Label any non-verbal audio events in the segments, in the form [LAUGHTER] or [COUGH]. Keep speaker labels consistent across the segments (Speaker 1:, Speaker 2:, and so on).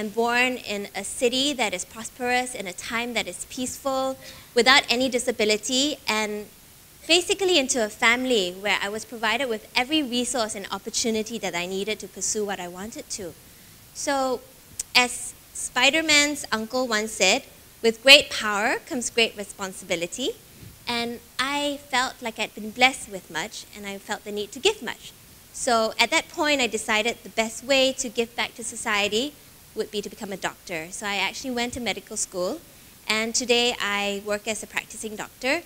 Speaker 1: am born in a city that is prosperous, in a time that is peaceful, without any disability, and basically into a family where I was provided with every resource and opportunity that I needed to pursue what I wanted to. So, as Spider Man's uncle once said, with great power comes great responsibility. And I felt like I'd been blessed with much, and I felt the need to give much. So at that point, I decided the best way to give back to society would be to become a doctor. So I actually went to medical school, and today I work as a practicing doctor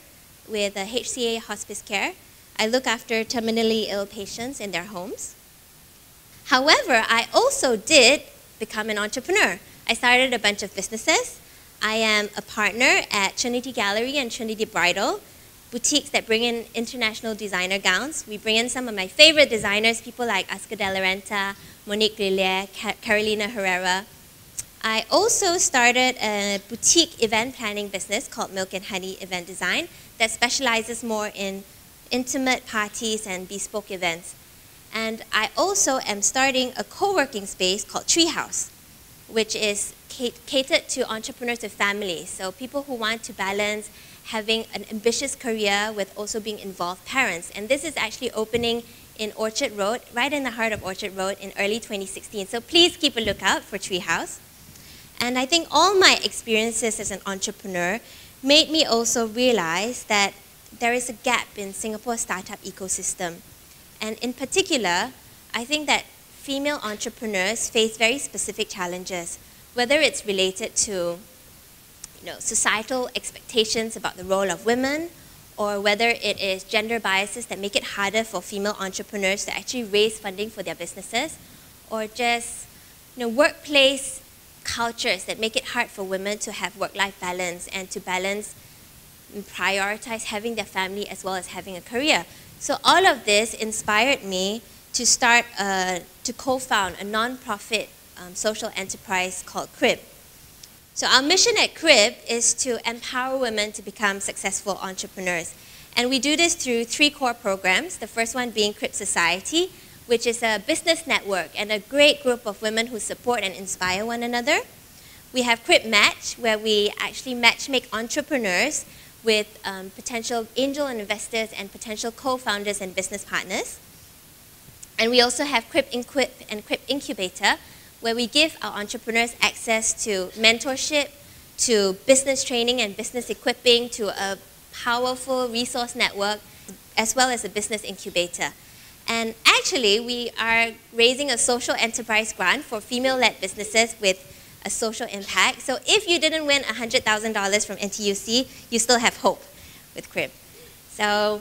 Speaker 1: with a HCA hospice care. I look after terminally ill patients in their homes. However, I also did become an entrepreneur. I started a bunch of businesses. I am a partner at Trinity Gallery and Trinity Bridal, boutiques that bring in international designer gowns. We bring in some of my favorite designers, people like Oscar de la Renta, Monique Lhuillier, Carolina Herrera. I also started a boutique event planning business called Milk and Honey Event Design that specializes more in intimate parties and bespoke events. And I also am starting a co-working space called Treehouse, which is catered to entrepreneurs with families. So people who want to balance having an ambitious career with also being involved parents. And this is actually opening in Orchard Road, right in the heart of Orchard Road in early 2016. So please keep a lookout for Treehouse. And I think all my experiences as an entrepreneur made me also realize that there is a gap in Singapore's startup ecosystem. And in particular, I think that female entrepreneurs face very specific challenges, whether it's related to you know, societal expectations about the role of women, or whether it is gender biases that make it harder for female entrepreneurs to actually raise funding for their businesses, or just you know, workplace cultures that make it hard for women to have work-life balance and to balance and prioritize having their family as well as having a career. So all of this inspired me to start, a, to co-found a non-profit um, social enterprise called Crib. So our mission at Crib is to empower women to become successful entrepreneurs. And we do this through three core programs, the first one being Crib Society, which is a business network and a great group of women who support and inspire one another. We have Crib Match, where we actually match make entrepreneurs with um, potential angel investors and potential co-founders and business partners. And we also have Crib Equip and Crib Incubator, where we give our entrepreneurs access to mentorship, to business training and business equipping, to a powerful resource network, as well as a business incubator. And actually, we are raising a social enterprise grant for female-led businesses with a social impact. So if you didn't win $100,000 from NTUC, you still have hope with Crib. So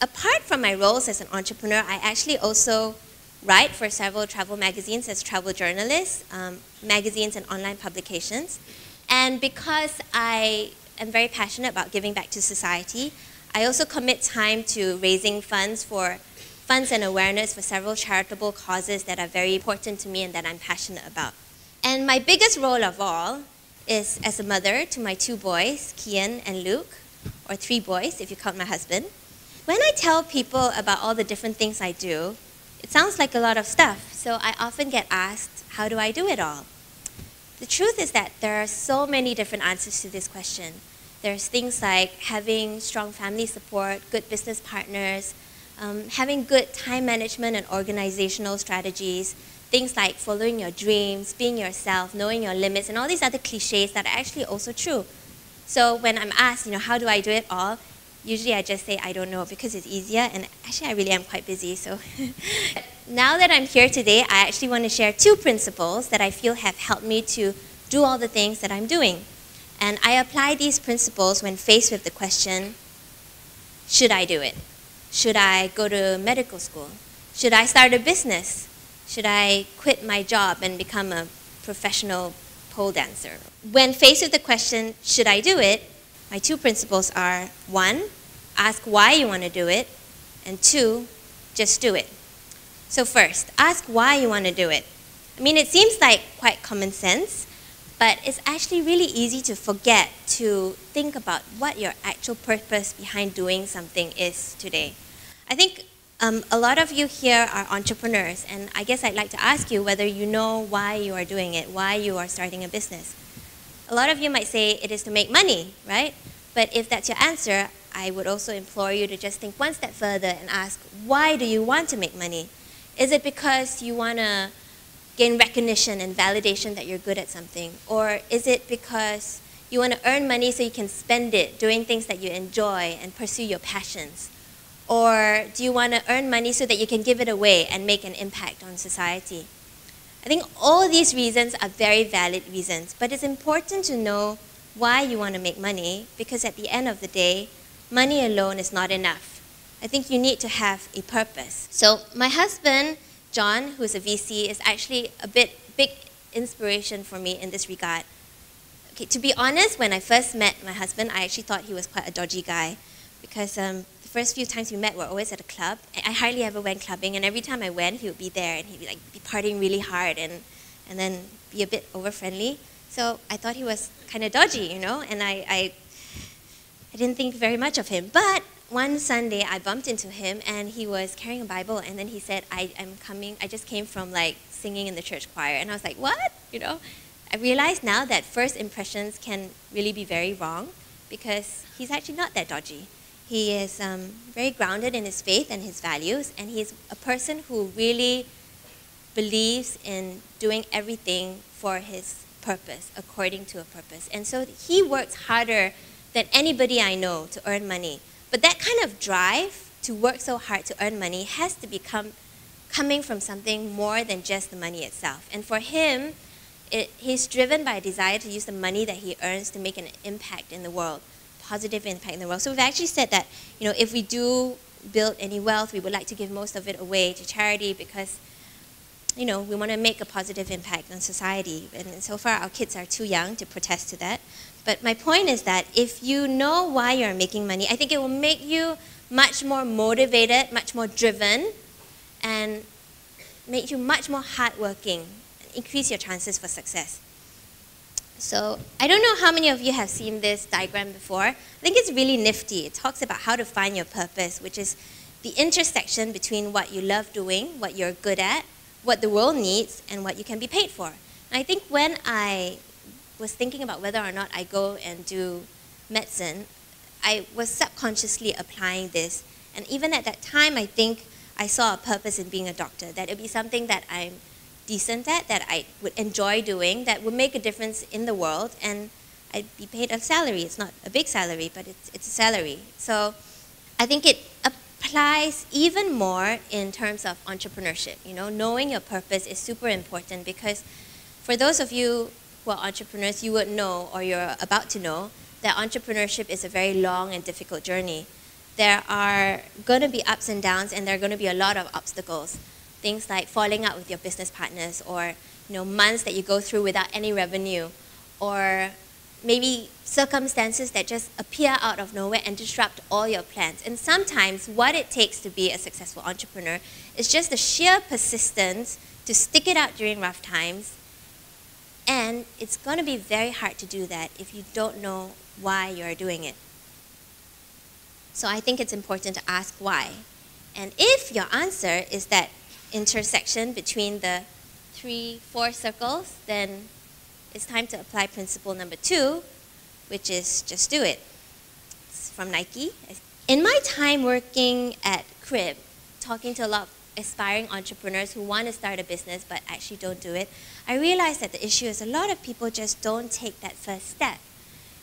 Speaker 1: apart from my roles as an entrepreneur, I actually also write for several travel magazines as travel journalists, um, magazines and online publications. And because I am very passionate about giving back to society, I also commit time to raising funds for funds and awareness for several charitable causes that are very important to me and that I'm passionate about. And my biggest role of all is as a mother to my two boys, Kian and Luke, or three boys if you count my husband. When I tell people about all the different things I do, it sounds like a lot of stuff, so I often get asked, how do I do it all? The truth is that there are so many different answers to this question. There's things like having strong family support, good business partners, um, having good time management and organizational strategies, things like following your dreams, being yourself, knowing your limits, and all these other cliches that are actually also true. So when I'm asked, you know, how do I do it all? Usually I just say I don't know because it's easier and actually I really am quite busy so [LAUGHS] now that I'm here today I actually want to share two principles that I feel have helped me to do all the things that I'm doing and I apply these principles when faced with the question should I do it? Should I go to medical school? Should I start a business? Should I quit my job and become a professional pole dancer? When faced with the question, should I do it? My two principles are one, ask why you want to do it, and two, just do it. So, first, ask why you want to do it. I mean, it seems like quite common sense, but it's actually really easy to forget to think about what your actual purpose behind doing something is today. I think Um, a lot of you here are entrepreneurs, and I guess I'd like to ask you whether you know why you are doing it, why you are starting a business. A lot of you might say it is to make money, right? But if that's your answer, I would also implore you to just think one step further and ask, why do you want to make money? Is it because you want to gain recognition and validation that you're good at something? Or is it because you want to earn money so you can spend it doing things that you enjoy and pursue your passions? Or do you want to earn money so that you can give it away and make an impact on society? I think all these reasons are very valid reasons, but it's important to know why you want to make money because at the end of the day, money alone is not enough. I think you need to have a purpose. So, my husband, John, who's a VC, is actually a bit big inspiration for me in this regard. Okay, to be honest, when I first met my husband, I actually thought he was quite a dodgy guy because um, first few times we met were always at a club. I hardly ever went clubbing, and every time I went, he would be there and he'd be like be partying really hard and, and then be a bit over friendly. So I thought he was kind of dodgy, you know, and I, I, I didn't think very much of him. But one Sunday, I bumped into him and he was carrying a Bible, and then he said, I, I'm coming, I just came from like singing in the church choir. And I was like, what? You know? I realize now that first impressions can really be very wrong because he's actually not that dodgy. He is um, very grounded in his faith and his values, and he's a person who really believes in doing everything for his purpose, according to a purpose. And so he works harder than anybody I know to earn money. But that kind of drive to work so hard to earn money has to become coming from something more than just the money itself. And for him, it, he's driven by a desire to use the money that he earns to make an impact in the world positive impact in the world. So we've actually said that, you know, if we do build any wealth, we would like to give most of it away to charity because, you know, we want to make a positive impact on society. And so far, our kids are too young to protest to that. But my point is that if you know why you're making money, I think it will make you much more motivated, much more driven, and make you much more hardworking, increase your chances for success. So I don't know how many of you have seen this diagram before. I think it's really nifty. It talks about how to find your purpose, which is the intersection between what you love doing, what you're good at, what the world needs, and what you can be paid for. And I think when I was thinking about whether or not I go and do medicine, I was subconsciously applying this. And even at that time, I think I saw a purpose in being a doctor, that it would be something that I'm decent at, that I would enjoy doing, that would make a difference in the world, and I'd be paid a salary. It's not a big salary, but it's, it's a salary. So I think it applies even more in terms of entrepreneurship. You know, knowing your purpose is super important because for those of you who are entrepreneurs, you would know, or you're about to know, that entrepreneurship is a very long and difficult journey. There are going to be ups and downs, and there are going to be a lot of obstacles things like falling out with your business partners or you know, months that you go through without any revenue or maybe circumstances that just appear out of nowhere and disrupt all your plans. And sometimes what it takes to be a successful entrepreneur is just the sheer persistence to stick it out during rough times. And it's going to be very hard to do that if you don't know why you're doing it. So I think it's important to ask why. And if your answer is that intersection between the three, four circles, then it's time to apply principle number two, which is just do it. It's from Nike. In my time working at Crib, talking to a lot of aspiring entrepreneurs who want to start a business but actually don't do it, I realized that the issue is a lot of people just don't take that first step.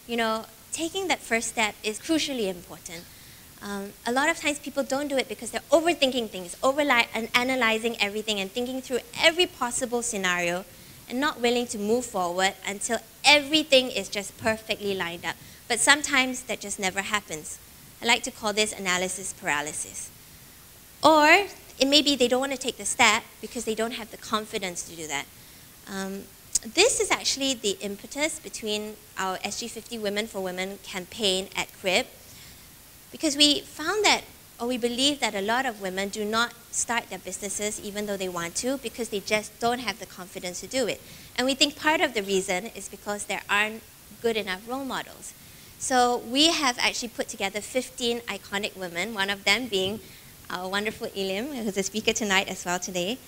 Speaker 1: You know, taking that first step is crucially important. Um, a lot of times people don't do it because they're overthinking things, over and analyzing everything and thinking through every possible scenario and not willing to move forward until everything is just perfectly lined up. But sometimes that just never happens. I like to call this analysis paralysis. Or it may be they don't want to take the step because they don't have the confidence to do that. Um, this is actually the impetus between our SG50 Women for Women campaign at Crib because we found that, or we believe that a lot of women do not start their businesses even though they want to because they just don't have the confidence to do it. And we think part of the reason is because there aren't good enough role models. So we have actually put together 15 iconic women, one of them being our wonderful Ilim, who's a speaker tonight as well today.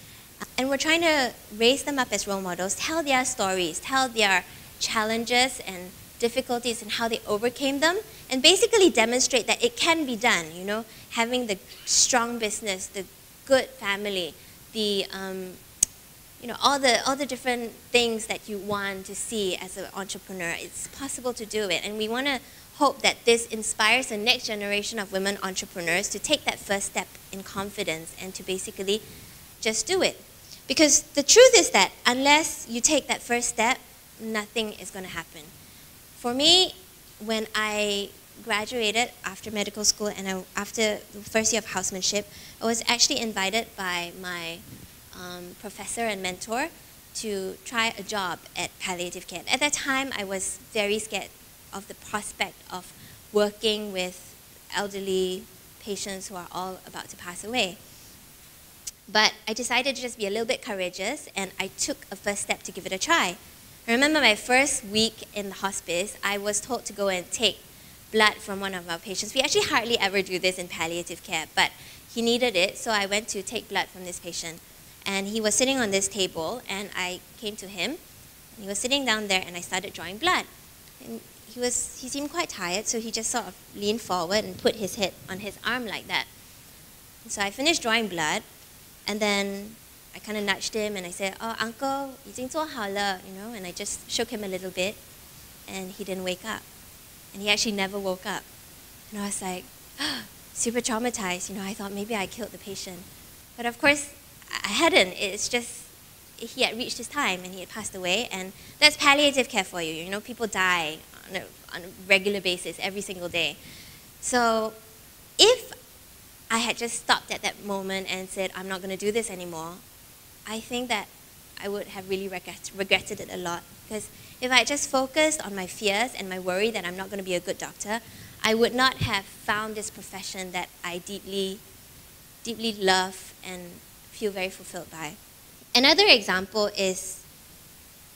Speaker 1: And we're trying to raise them up as role models, tell their stories, tell their challenges and difficulties and how they overcame them, and basically demonstrate that it can be done, you know, having the strong business, the good family, the um, you know, all the, all the different things that you want to see as an entrepreneur. It's possible to do it. And we want to hope that this inspires the next generation of women entrepreneurs to take that first step in confidence and to basically just do it. Because the truth is that unless you take that first step, nothing is going to happen. For me, when I graduated after medical school and I, after the first year of housemanship, I was actually invited by my um, professor and mentor to try a job at palliative care. At that time, I was very scared of the prospect of working with elderly patients who are all about to pass away. But I decided to just be a little bit courageous and I took a first step to give it a try. I remember my first week in the hospice, I was told to go and take blood from one of our patients. We actually hardly ever do this in palliative care, but he needed it, so I went to take blood from this patient. And he was sitting on this table, and I came to him. He was sitting down there, and I started drawing blood. And he, was, he seemed quite tired, so he just sort of leaned forward and put his head on his arm like that. And so I finished drawing blood, and then I kind of nudged him and I said, "Oh, uncle, 已经做好了, you know." And I just shook him a little bit, and he didn't wake up, and he actually never woke up. And I was like, oh, super traumatized. You know, I thought maybe I killed the patient, but of course, I hadn't. It's just he had reached his time and he had passed away, and that's palliative care for you. You know, people die on a, on a regular basis every single day. So, if I had just stopped at that moment and said, I'm not going to do this anymore, I think that I would have really regret, regretted it a lot. Because if I just focused on my fears and my worry that I'm not going to be a good doctor, I would not have found this profession that I deeply, deeply love and feel very fulfilled by. Another example is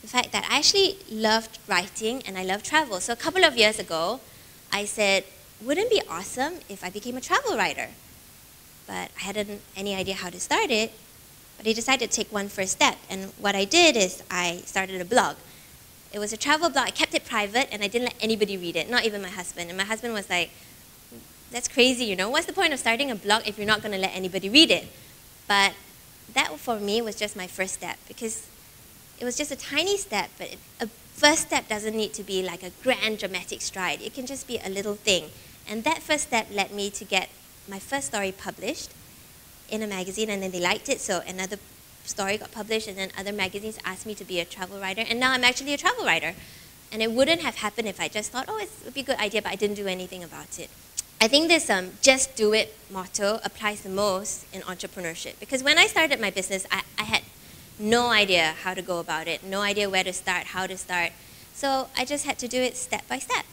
Speaker 1: the fact that I actually loved writing and I love travel. So a couple of years ago, I said, wouldn't it be awesome if I became a travel writer? But I hadn't any idea how to start it. But I decided to take one first step. And what I did is I started a blog. It was a travel blog. I kept it private and I didn't let anybody read it, not even my husband. And my husband was like, that's crazy, you know? What's the point of starting a blog if you're not going to let anybody read it? But that for me was just my first step because it was just a tiny step, but a first step doesn't need to be like a grand dramatic stride. It can just be a little thing. And that first step led me to get my first story published in a magazine, and then they liked it, so another story got published, and then other magazines asked me to be a travel writer, and now I'm actually a travel writer. And it wouldn't have happened if I just thought, oh, it would be a good idea, but I didn't do anything about it. I think this um, just do it motto applies the most in entrepreneurship because when I started my business, I, I had no idea how to go about it, no idea where to start, how to start. So I just had to do it step by step.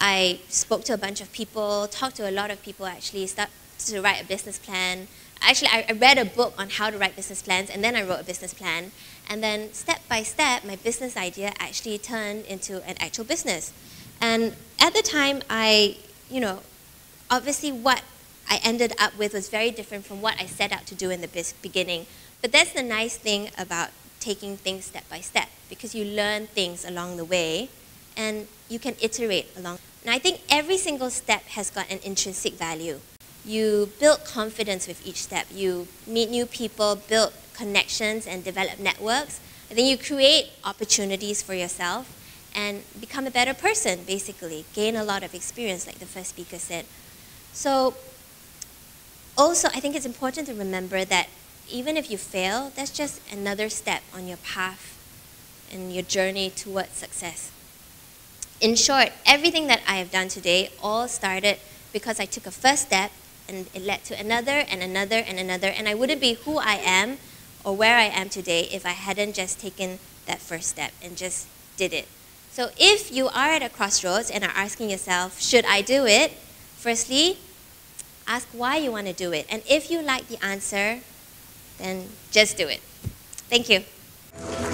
Speaker 1: I spoke to a bunch of people, talked to a lot of people actually, start to write a business plan. Actually, I, I read a book on how to write business plans and then I wrote a business plan. And then step by step, my business idea actually turned into an actual business. And at the time, I you know, obviously what I ended up with was very different from what I set out to do in the beginning. But that's the nice thing about taking things step by step because you learn things along the way and you can iterate along. And I think every single step has got an intrinsic value. You build confidence with each step. You meet new people, build connections, and develop networks. And then you create opportunities for yourself and become a better person, basically. Gain a lot of experience, like the first speaker said. So, also, I think it's important to remember that even if you fail, that's just another step on your path and your journey towards success. In short, everything that I have done today all started because I took a first step and it led to another and another and another, and I wouldn't be who I am or where I am today if I hadn't just taken that first step and just did it. So if you are at a crossroads and are asking yourself, should I do it? Firstly, ask why you want to do it. And if you like the answer, then just do it. Thank you.